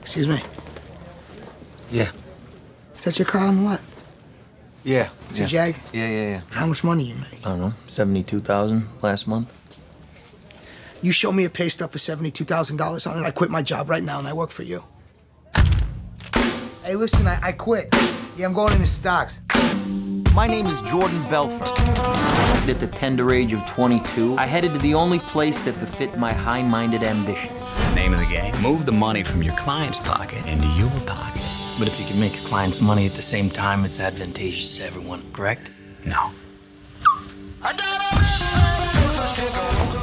Excuse me. Yeah. Is that your car on the lot? Yeah. It's yeah. a Jag? Yeah, yeah, yeah. How much money you make? I don't know. Seventy-two thousand last month. You show me a pay stub for $72,000 on it, I quit my job right now and I work for you. Hey, listen, I, I quit. Yeah, I'm going into stocks. My name is Jordan Belfort. At the tender age of 22, I headed to the only place that befit my high-minded ambitions. Name of the game? Move the money from your client's pocket into your pocket. But if you can make a client's money at the same time, it's advantageous to everyone, correct? No.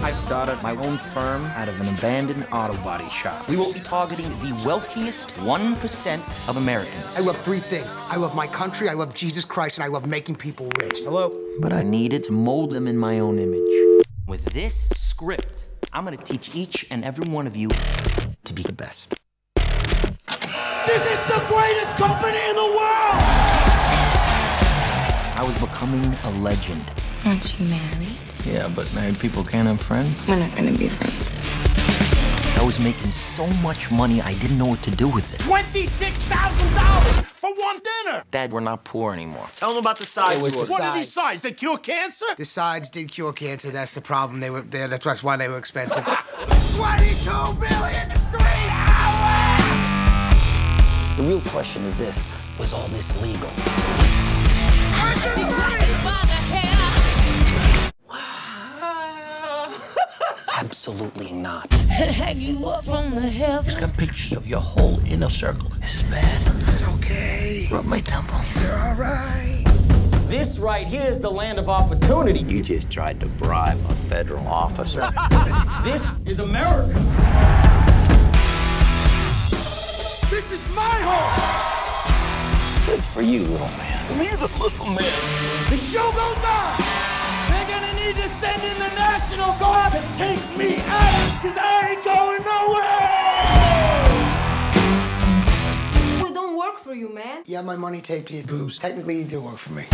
I started my own firm out of an abandoned auto body shop. We will be targeting the wealthiest 1% of Americans. I love three things. I love my country, I love Jesus Christ, and I love making people rich. Hello? But I needed to mold them in my own image. With this script, I'm gonna teach each and every one of you to be the best. This is the greatest company in the world! I was becoming a legend. Aren't you married? Yeah, but married people can't have friends. We're not gonna be friends. I was making so much money, I didn't know what to do with it. $26,000 for one dinner! Dad, we're not poor anymore. Tell them about the sides It was you the What are these sides? They cure cancer? The sides did cure cancer, that's the problem. They were there, that's why they were expensive. 22 billion in three hours! The real question is this was all this legal? Absolutely not. Hang you up from the heavens. He's got pictures of your whole inner circle. This is bad. it's okay. Rub my temple. You're all right. This right here is the land of opportunity. You just tried to bribe a federal officer. This is America. This is my home! Good for you, little man. Me, the little man. The show goes on! They're gonna need to send in the National Yeah, You have my money taped to your boobs. Technically, you do work for me.